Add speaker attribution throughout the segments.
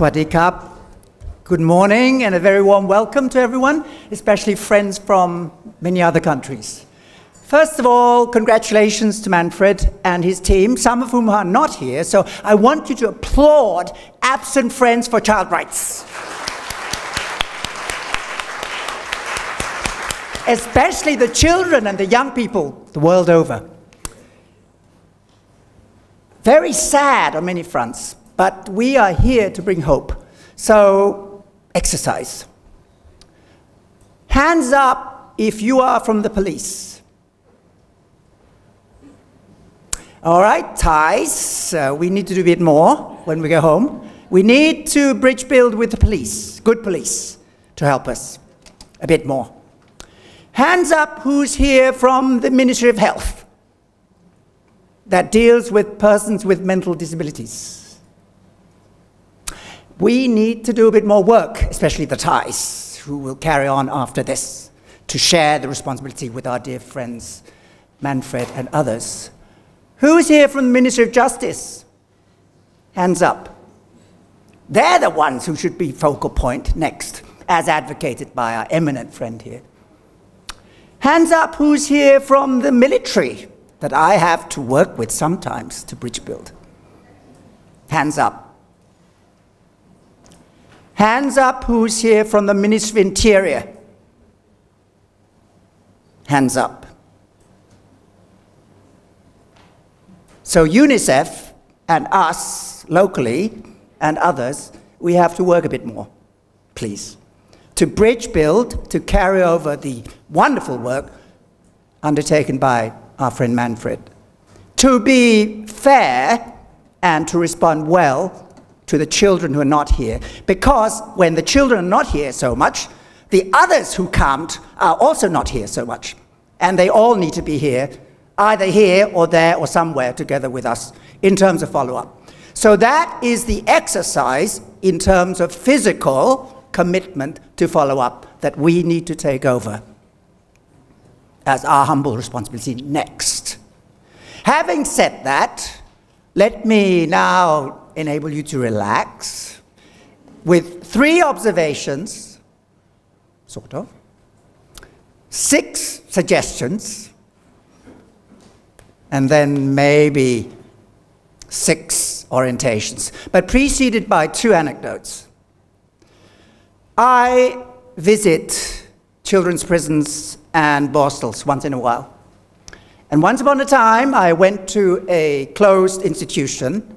Speaker 1: Swadikap. Good morning and a very warm welcome to everyone, especially friends from many other countries. First of all, congratulations to Manfred and his team, some of whom are not here, so I want you to applaud absent friends for child rights. especially the children and the young people the world over. Very sad on many fronts, but we are here to bring hope. So, exercise. Hands up if you are from the police. All right, Thais. Uh, we need to do a bit more when we go home. We need to bridge build with the police, good police, to help us a bit more. Hands up who's here from the Ministry of Health that deals with persons with mental disabilities. We need to do a bit more work, especially the Thais, who will carry on after this, to share the responsibility with our dear friends Manfred and others. Who's here from the Ministry of Justice? Hands up. They're the ones who should be focal point next, as advocated by our eminent friend here. Hands up who's here from the military that I have to work with sometimes to bridge build. Hands up. Hands up who's here from the Ministry of Interior. Hands up. So UNICEF and us locally and others, we have to work a bit more, please to bridge build, to carry over the wonderful work undertaken by our friend Manfred, to be fair and to respond well to the children who are not here. Because when the children are not here so much, the others who can't are also not here so much. And they all need to be here, either here or there or somewhere together with us in terms of follow up. So that is the exercise in terms of physical commitment to follow up that we need to take over as our humble responsibility next. Having said that, let me now enable you to relax with three observations, sort of, six suggestions, and then maybe six orientations, but preceded by two anecdotes. I visit children's prisons and hostels once in a while. And once upon a time, I went to a closed institution.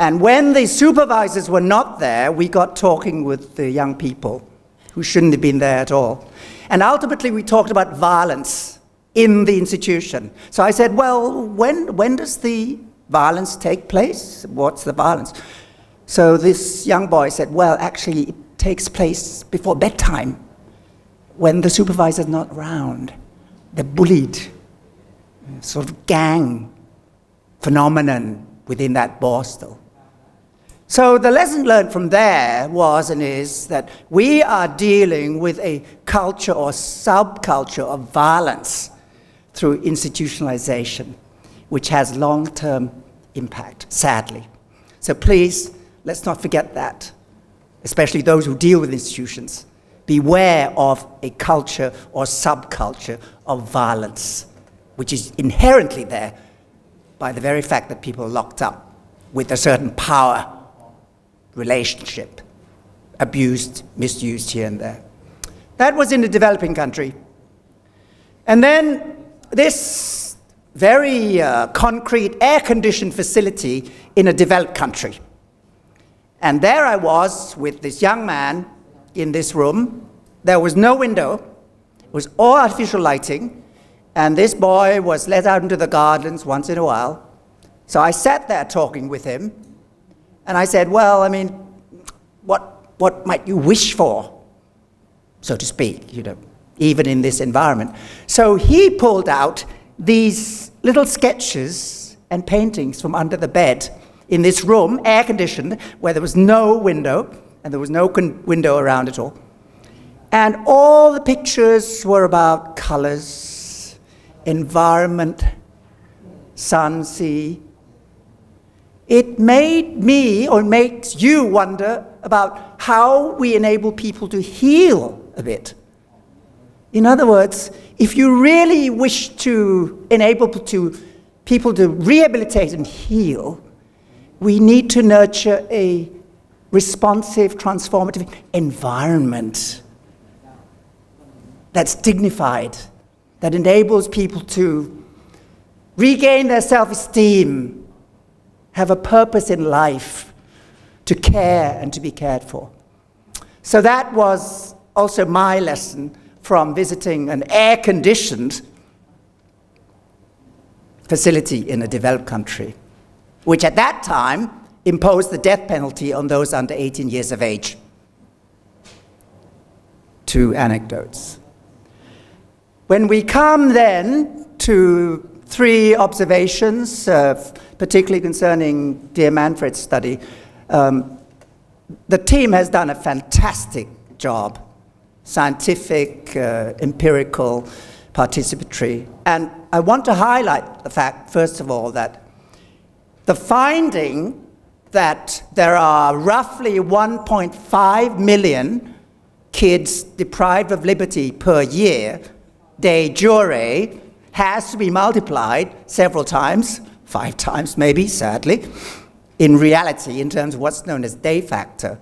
Speaker 1: And when the supervisors were not there, we got talking with the young people who shouldn't have been there at all. And ultimately, we talked about violence in the institution. So I said, Well, when, when does the violence take place? What's the violence? So this young boy said, Well, actually, it takes place before bedtime when the supervisor's is not around. The bullied sort of gang phenomenon within that borstal. So the lesson learned from there was and is that we are dealing with a culture or subculture of violence through institutionalization, which has long-term impact, sadly. So please, let's not forget that especially those who deal with institutions, beware of a culture or subculture of violence, which is inherently there by the very fact that people are locked up with a certain power relationship, abused, misused here and there. That was in a developing country. And then this very uh, concrete air conditioned facility in a developed country. And there I was with this young man in this room. There was no window, it was all artificial lighting, and this boy was let out into the gardens once in a while. So I sat there talking with him, and I said, Well, I mean, what, what might you wish for, so to speak, you know, even in this environment? So he pulled out these little sketches and paintings from under the bed in this room, air conditioned, where there was no window, and there was no window around at all. And all the pictures were about colors, environment, sun, sea. It made me or makes you wonder about how we enable people to heal a bit. In other words, if you really wish to enable to, people to rehabilitate and heal, we need to nurture a responsive, transformative environment that's dignified, that enables people to regain their self esteem, have a purpose in life, to care and to be cared for. So that was also my lesson from visiting an air conditioned facility in a developed country, which at that time imposed the death penalty on those under 18 years of age. Two anecdotes. When we come then to three observations, uh, particularly concerning Dear Manfred's study, um, the team has done a fantastic job scientific, uh, empirical, participatory. And I want to highlight the fact, first of all, that the finding that there are roughly 1.5 million kids deprived of liberty per year, de jure, has to be multiplied several times, five times maybe, sadly, in reality, in terms of what's known as de facto.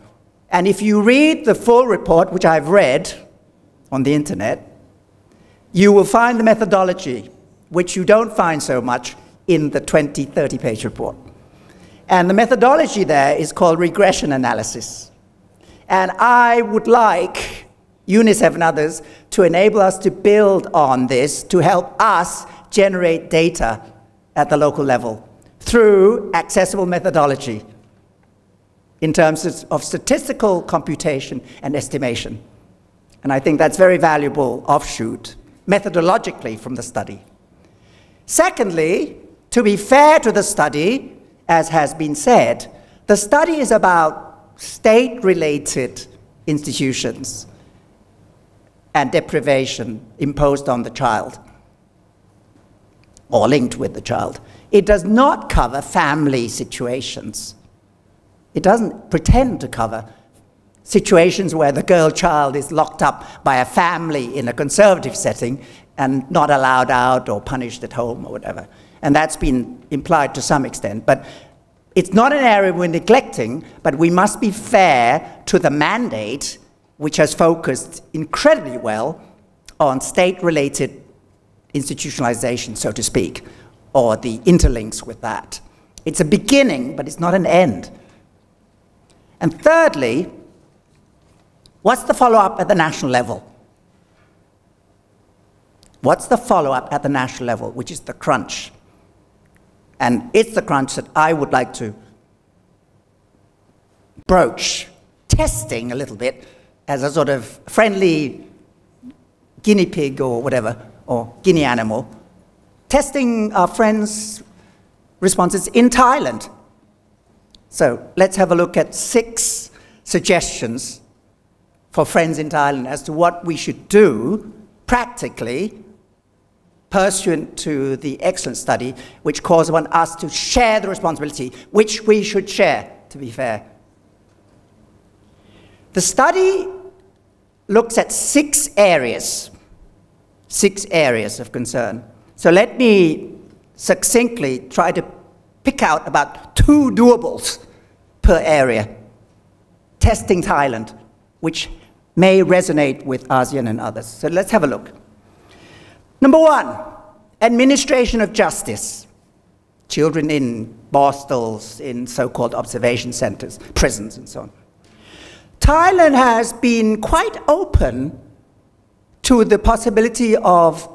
Speaker 1: And if you read the full report, which I've read on the internet, you will find the methodology, which you don't find so much in the 20, 30 page report. And the methodology there is called regression analysis. And I would like UNICEF and others to enable us to build on this to help us generate data at the local level through accessible methodology in terms of statistical computation and estimation. And I think that's very valuable offshoot methodologically from the study. Secondly, to be fair to the study, as has been said, the study is about state related institutions and deprivation imposed on the child or linked with the child. It does not cover family situations. It doesn't pretend to cover situations where the girl child is locked up by a family in a conservative setting and not allowed out or punished at home or whatever. And that's been implied to some extent. But it's not an area we're neglecting, but we must be fair to the mandate, which has focused incredibly well on state related institutionalization, so to speak, or the interlinks with that. It's a beginning, but it's not an end. And thirdly, what's the follow up at the national level? What's the follow up at the national level, which is the crunch? And it's the crunch that I would like to broach, testing a little bit as a sort of friendly guinea pig or whatever, or guinea animal, testing our friends' responses in Thailand. So let's have a look at six suggestions for friends in Thailand as to what we should do practically pursuant to the excellent study, which calls upon us to share the responsibility, which we should share, to be fair. The study looks at six areas, six areas of concern. So let me succinctly try to pick out about two doables per area. Testing Thailand, which may resonate with ASEAN and others. So let's have a look. Number one, administration of justice. Children in borstals, in so called observation centers, prisons, and so on. Thailand has been quite open to the possibility of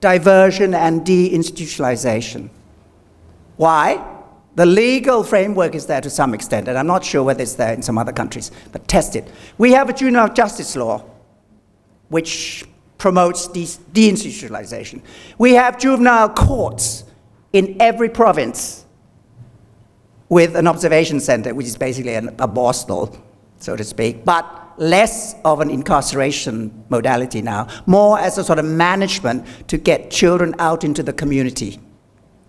Speaker 1: diversion and deinstitutionalization. Why? The legal framework is there to some extent, and I'm not sure whether it's there in some other countries, but test it. We have a juvenile justice law, which promotes de deinstitutionalization. We have juvenile courts in every province with an observation center, which is basically an, a borstal, so to speak, but less of an incarceration modality now, more as a sort of management to get children out into the community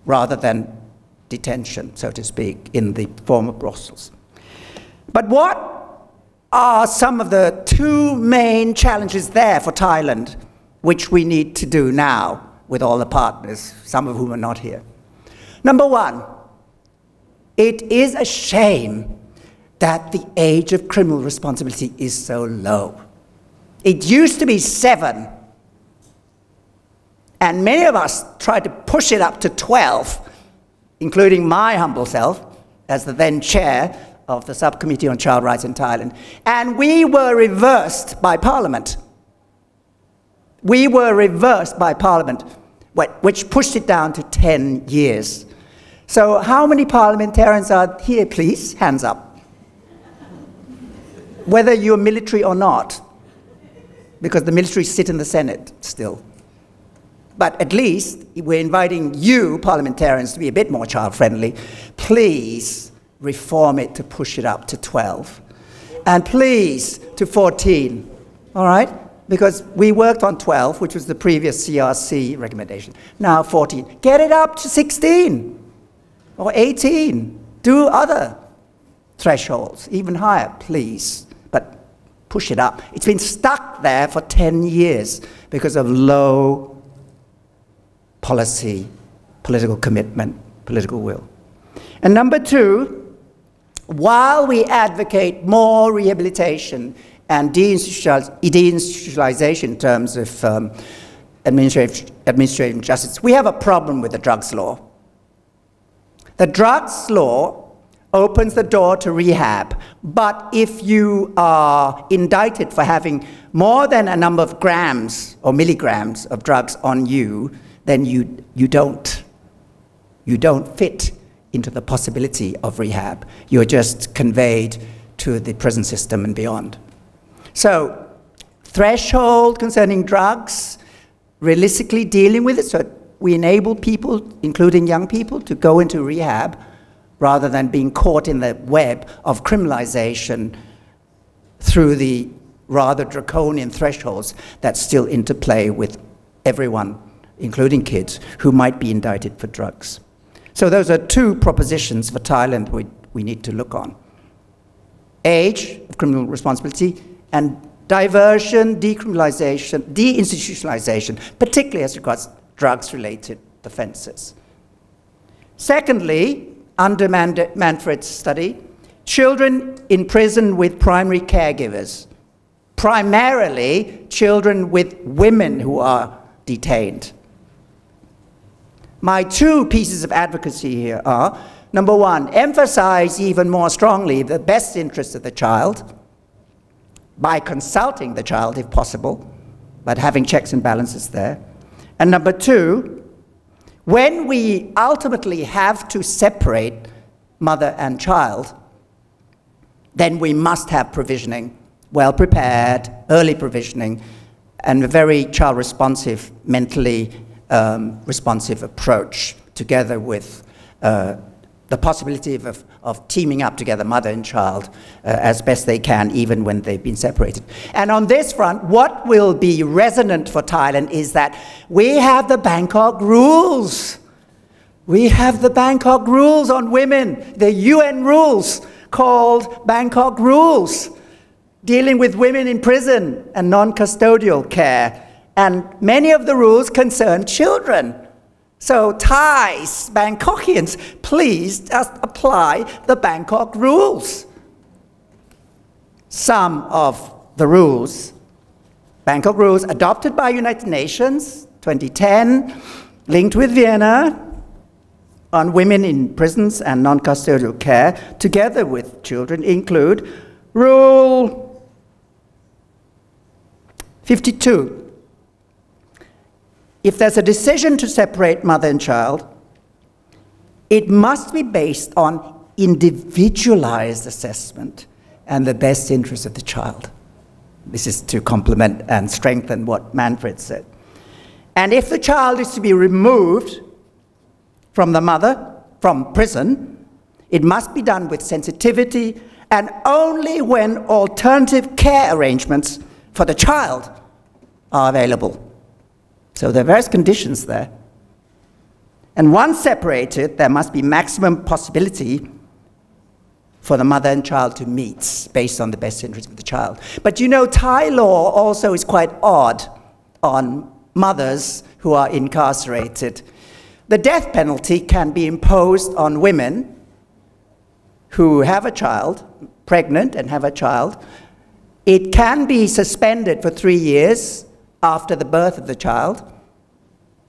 Speaker 1: rather than detention, so to speak, in the former borstals. But what are some of the two main challenges there for Thailand, which we need to do now with all the partners, some of whom are not here? Number one, it is a shame that the age of criminal responsibility is so low. It used to be seven, and many of us tried to push it up to 12, including my humble self as the then chair of the Subcommittee on Child Rights in Thailand. And we were reversed by Parliament. We were reversed by Parliament, which pushed it down to 10 years. So, how many parliamentarians are here, please? Hands up. Whether you're military or not, because the military sit in the Senate still. But at least we're inviting you, parliamentarians, to be a bit more child friendly. Please reform it to push it up to 12. And please to 14. All right? Because we worked on 12, which was the previous CRC recommendation. Now 14. Get it up to 16 or 18. Do other thresholds, even higher, please. Push it up. It's been stuck there for 10 years because of low policy, political commitment, political will. And number two, while we advocate more rehabilitation and deinstitutionalization in terms of um, administrative, administrative justice, we have a problem with the drugs law. The drugs law opens the door to rehab, but if you are indicted for having more than a number of grams or milligrams of drugs on you, then you, you don't. You don't fit into the possibility of rehab. You're just conveyed to the prison system and beyond. So, threshold concerning drugs, realistically dealing with it, so we enable people, including young people, to go into rehab rather than being caught in the web of criminalization through the rather draconian thresholds that still interplay with everyone, including kids, who might be indicted for drugs. So those are two propositions for Thailand we, we need to look on. Age of criminal responsibility and diversion, decriminalization, deinstitutionalization, particularly as regards drugs-related offences. Secondly, under Manfred's study, children in prison with primary caregivers, primarily children with women who are detained. My two pieces of advocacy here are number one, emphasize even more strongly the best interests of the child by consulting the child if possible, but having checks and balances there. And number two, when we ultimately have to separate mother and child, then we must have provisioning, well prepared, early provisioning, and a very child responsive, mentally um, responsive approach together with uh, the possibility of, of, teaming up together, mother and child, uh, as best they can, even when they've been separated. And on this front, what will be resonant for Thailand is that we have the Bangkok rules. We have the Bangkok rules on women, the UN rules called Bangkok rules, dealing with women in prison and non custodial care. And many of the rules concern children. So, Thais, Bangkokians, please just apply the Bangkok rules. Some of the rules, Bangkok rules adopted by United Nations 2010, linked with Vienna on women in prisons and non custodial care, together with children, include Rule 52 if there's a decision to separate mother and child, it must be based on individualized assessment and the best interest of the child. This is to complement and strengthen what Manfred said. And if the child is to be removed from the mother, from prison, it must be done with sensitivity and only when alternative care arrangements for the child are available. So there are various conditions there. And once separated, there must be maximum possibility for the mother and child to meet based on the best interest of the child. But you know, Thai law also is quite odd on mothers who are incarcerated. The death penalty can be imposed on women who have a child, pregnant and have a child. It can be suspended for three years after the birth of the child.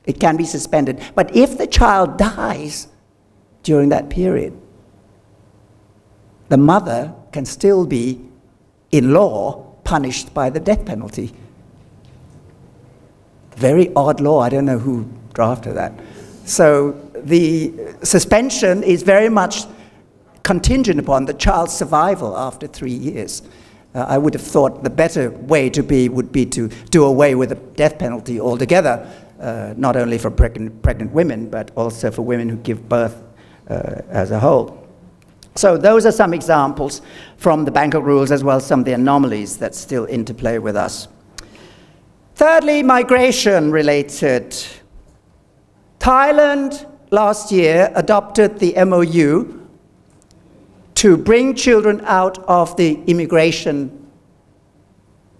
Speaker 1: It can be suspended. But if the child dies during that period, the mother can still be, in law, punished by the death penalty. Very odd law. I don't know who drafted that. So the suspension is very much contingent upon the child's survival after three years. Uh, I would have thought the better way to be would be to do away with the death penalty altogether, uh, not only for pregnant, pregnant women, but also for women who give birth uh, as a whole. So those are some examples from the Bangkok rules as well as some of the anomalies that still interplay with us. Thirdly, migration related. Thailand last year adopted the MOU to bring children out of the immigration,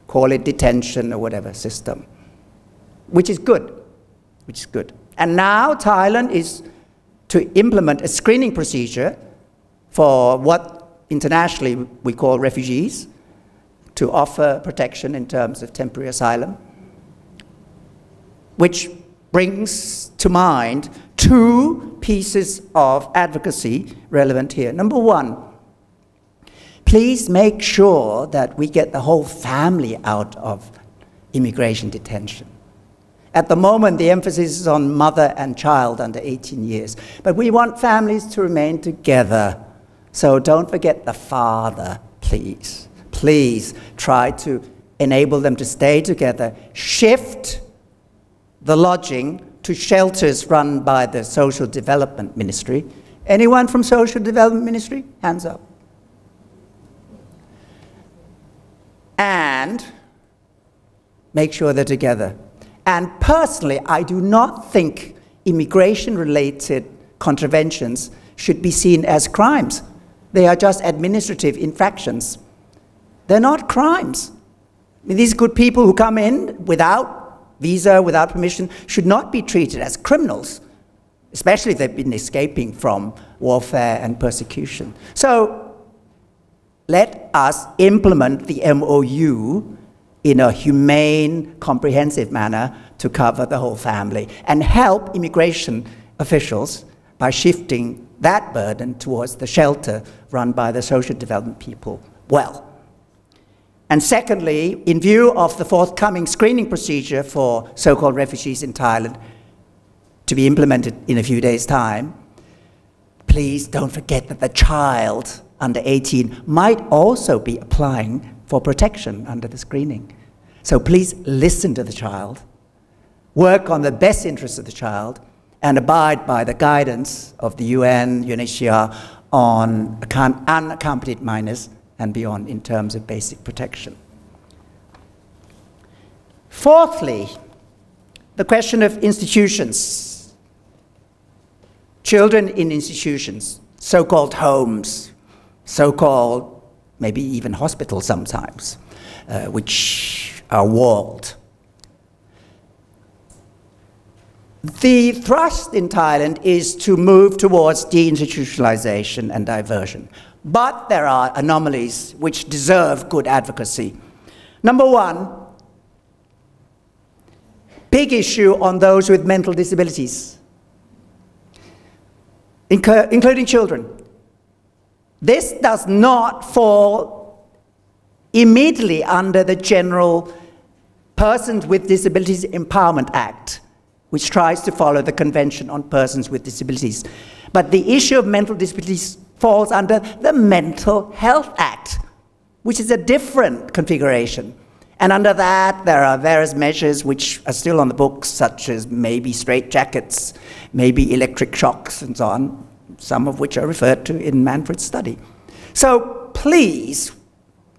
Speaker 1: call it detention or whatever system, which is good, which is good. And now Thailand is to implement a screening procedure for what internationally we call refugees to offer protection in terms of temporary asylum, which brings to mind two pieces of advocacy relevant here. Number one, please make sure that we get the whole family out of immigration detention. At the moment, the emphasis is on mother and child under 18 years, but we want families to remain together so don't forget the father, please. Please try to enable them to stay together. Shift the lodging to shelters run by the Social Development Ministry. Anyone from Social Development Ministry? Hands up. And make sure they're together. And personally, I do not think immigration related contraventions should be seen as crimes. They are just administrative infractions. They're not crimes. I mean, these good people who come in without visa, without permission, should not be treated as criminals, especially if they've been escaping from warfare and persecution. So let us implement the MOU in a humane, comprehensive manner to cover the whole family and help immigration officials by shifting that burden towards the shelter run by the social development people well. And secondly, in view of the forthcoming screening procedure for so-called refugees in Thailand to be implemented in a few days' time, please don't forget that the child under 18 might also be applying for protection under the screening. So please listen to the child, work on the best interests of the child, and abide by the guidance of the UN, UNHCR on unaccompanied minors and beyond in terms of basic protection. Fourthly, the question of institutions. Children in institutions, so called homes, so called maybe even hospitals sometimes, uh, which are walled. The thrust in Thailand is to move towards deinstitutionalization and diversion. But there are anomalies which deserve good advocacy. Number one, big issue on those with mental disabilities, including children. This does not fall immediately under the general Persons with Disabilities Empowerment Act which tries to follow the Convention on Persons with Disabilities. But the issue of mental disabilities falls under the Mental Health Act, which is a different configuration. And under that, there are various measures which are still on the books, such as maybe straitjackets, maybe electric shocks, and so on, some of which are referred to in Manfred's study. So please,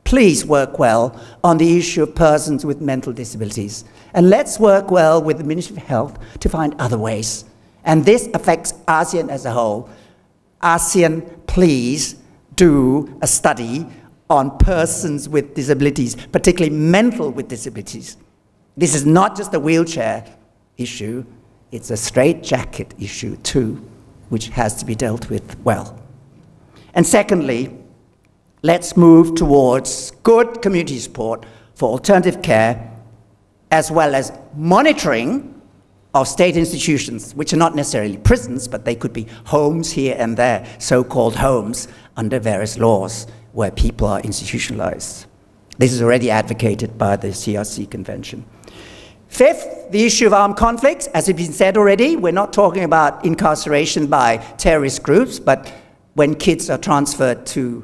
Speaker 1: please work well on the issue of persons with mental disabilities. And let's work well with the Ministry of Health to find other ways. And this affects ASEAN as a whole. ASEAN, please do a study on persons with disabilities, particularly mental with disabilities. This is not just a wheelchair issue, it's a straitjacket issue too, which has to be dealt with well. And secondly, let's move towards good community support for alternative care, as well as monitoring of state institutions, which are not necessarily prisons, but they could be homes here and there, so called homes under various laws where people are institutionalized. This is already advocated by the CRC Convention. Fifth, the issue of armed conflicts. As has been said already, we're not talking about incarceration by terrorist groups, but when kids are transferred to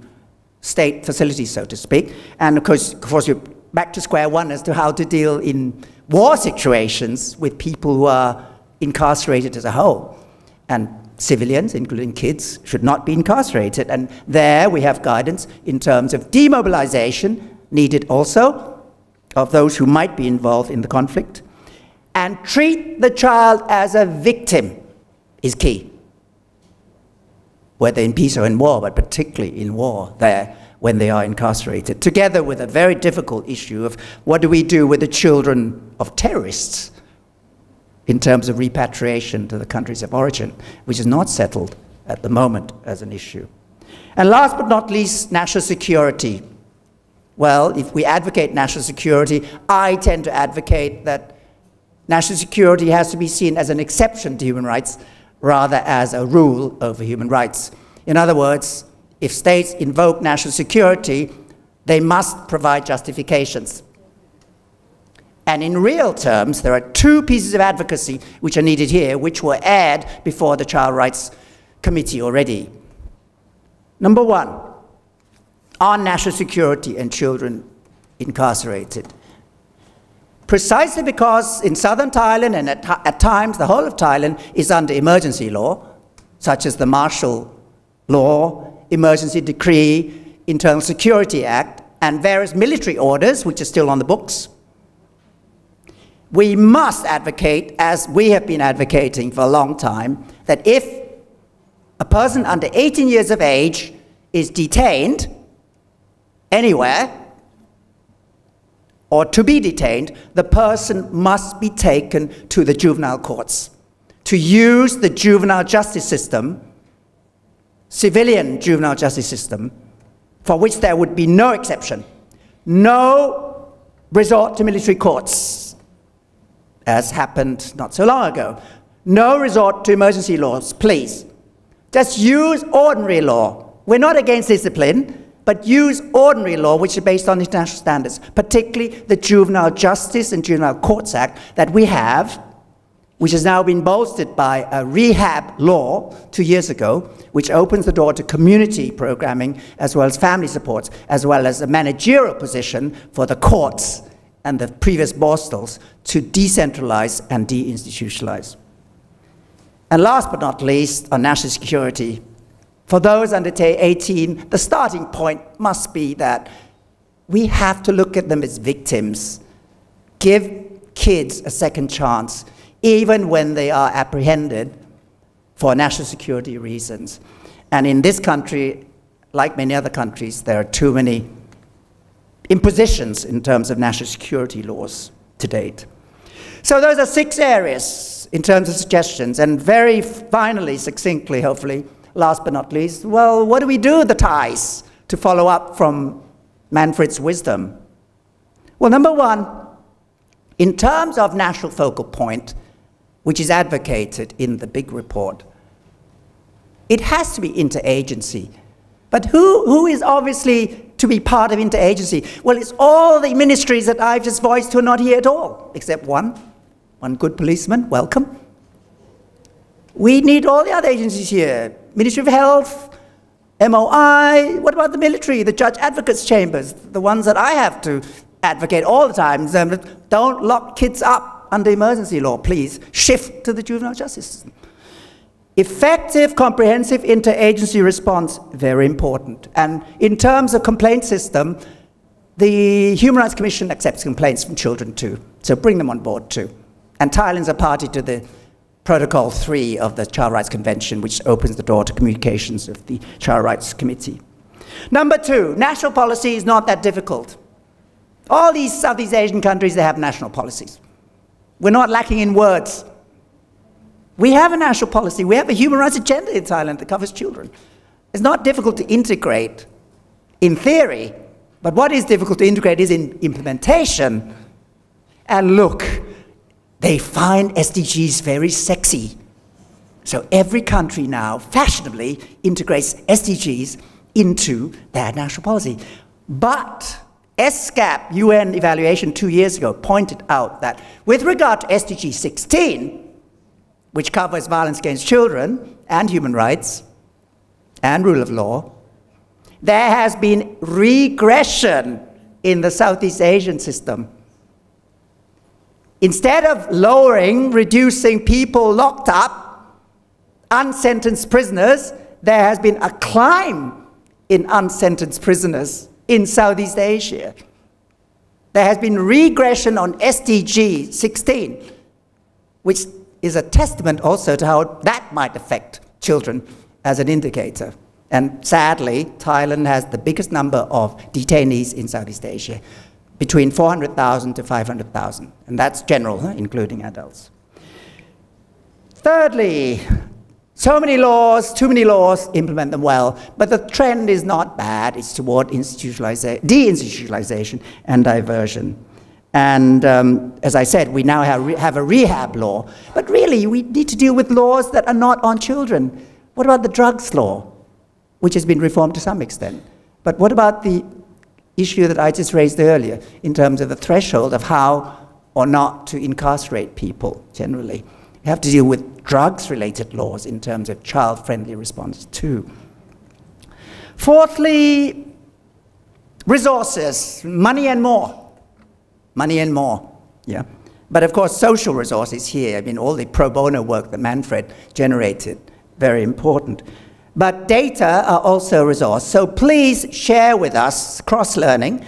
Speaker 1: state facilities, so to speak. And of course, of course, you're back to square one as to how to deal in war situations with people who are incarcerated as a whole. And civilians, including kids, should not be incarcerated. And there we have guidance in terms of demobilization needed also of those who might be involved in the conflict. And treat the child as a victim is key. Whether in peace or in war, but particularly in war, there when they are incarcerated, together with a very difficult issue of what do we do with the children of terrorists in terms of repatriation to the countries of origin, which is not settled at the moment as an issue. And last but not least, national security. Well, if we advocate national security, I tend to advocate that national security has to be seen as an exception to human rights rather as a rule over human rights. In other words, if states invoke national security, they must provide justifications. And in real terms, there are two pieces of advocacy which are needed here, which were aired before the Child Rights Committee already. Number one, on national security and children incarcerated. Precisely because in southern Thailand and at, at times the whole of Thailand is under emergency law, such as the martial law Emergency Decree, Internal Security Act, and various military orders, which are still on the books. We must advocate, as we have been advocating for a long time, that if a person under 18 years of age is detained anywhere, or to be detained, the person must be taken to the juvenile courts to use the juvenile justice system civilian juvenile justice system for which there would be no exception, no resort to military courts, as happened not so long ago, no resort to emergency laws, please. Just use ordinary law. We're not against discipline, but use ordinary law, which is based on international standards, particularly the Juvenile Justice and Juvenile Courts Act that we have which has now been bolstered by a rehab law two years ago, which opens the door to community programming as well as family supports, as well as a managerial position for the courts and the previous borstals to decentralize and deinstitutionalize. And last but not least, on national security, for those under 18, the starting point must be that we have to look at them as victims. Give kids a second chance even when they are apprehended for national security reasons. And in this country, like many other countries, there are too many impositions in terms of national security laws to date. So those are six areas in terms of suggestions. And very finally, succinctly, hopefully, last but not least, well, what do we do with the Thais to follow up from Manfred's wisdom? Well, number one, in terms of national focal point, which is advocated in the big report. It has to be interagency. But who, who is obviously to be part of interagency? Well, it's all the ministries that I've just voiced who are not here at all, except one. One good policeman, welcome. We need all the other agencies here Ministry of Health, MOI. What about the military, the judge advocates' chambers, the ones that I have to advocate all the time? Um, don't lock kids up under emergency law, please shift to the juvenile justice system. Effective, comprehensive interagency response, very important. And in terms of complaint system, the Human Rights Commission accepts complaints from children too, so bring them on board too. And Thailand's a party to the Protocol 3 of the Child Rights Convention, which opens the door to communications of the Child Rights Committee. Number two, national policy is not that difficult. All these Southeast Asian countries, they have national policies. We're not lacking in words. We have a national policy. We have a human rights agenda in Thailand that covers children. It's not difficult to integrate in theory, but what is difficult to integrate is in implementation. And look, they find SDGs very sexy. So every country now fashionably integrates SDGs into their national policy. But ESCAP UN evaluation two years ago pointed out that with regard to SDG 16, which covers violence against children and human rights and rule of law, there has been regression in the Southeast Asian system. Instead of lowering, reducing people locked up, unsentenced prisoners, there has been a climb in unsentenced prisoners in Southeast Asia. There has been regression on SDG 16, which is a testament also to how that might affect children as an indicator. And sadly, Thailand has the biggest number of detainees in Southeast Asia, between 400,000 to 500,000. And that's general, including adults. Thirdly, so many laws, too many laws, implement them well, but the trend is not bad. It's toward institutionalization, deinstitutionalization and diversion. And um, as I said, we now have, have a rehab law, but really we need to deal with laws that are not on children. What about the drugs law, which has been reformed to some extent? But what about the issue that I just raised earlier in terms of the threshold of how or not to incarcerate people generally? You have to deal with drugs related laws in terms of child friendly response too. Fourthly, resources, money and more. Money and more, yeah. But of course, social resources here, I mean, all the pro bono work that Manfred generated, very important. But data are also a resource. So please share with us, cross learning,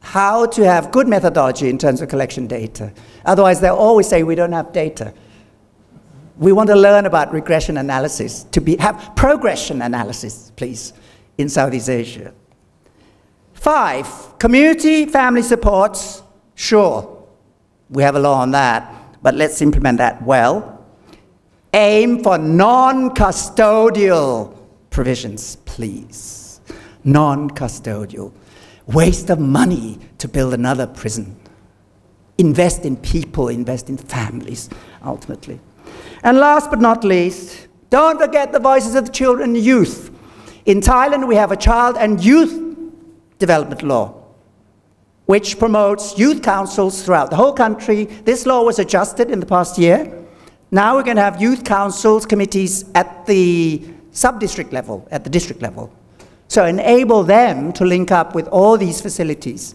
Speaker 1: how to have good methodology in terms of collection data. Otherwise, they'll always say we don't have data. We want to learn about regression analysis, to be, have progression analysis, please, in Southeast Asia. Five, community family supports, sure, we have a law on that, but let's implement that well. Aim for non-custodial provisions, please. Non-custodial. Waste of money to build another prison. Invest in people, invest in families, ultimately. And last but not least, don't forget the voices of the children and youth. In Thailand, we have a child and youth development law, which promotes youth councils throughout the whole country. This law was adjusted in the past year. Now we're going to have youth councils, committees at the sub-district level, at the district level. So enable them to link up with all these facilities.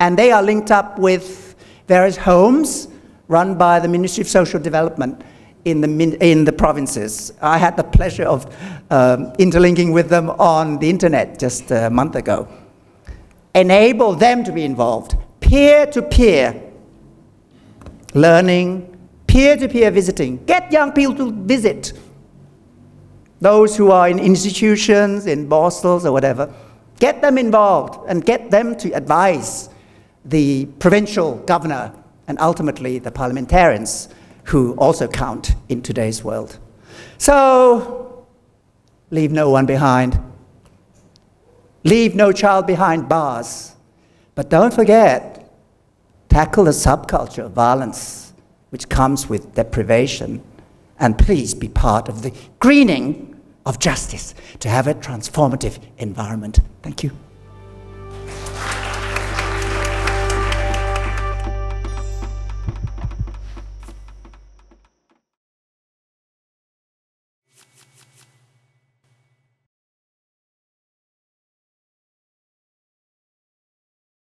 Speaker 1: And they are linked up with various homes run by the Ministry of Social Development in the, in the provinces. I had the pleasure of um, interlinking with them on the internet just a month ago. Enable them to be involved, peer to peer learning, peer to peer visiting. Get young people to visit. Those who are in institutions, in Borstals or whatever, get them involved and get them to advise the provincial governor and ultimately the parliamentarians who also count in today's world. So, leave no one behind. Leave no child behind bars. But don't forget, tackle the subculture of violence which comes with deprivation. And please be part of the greening of justice to have a transformative environment. Thank you.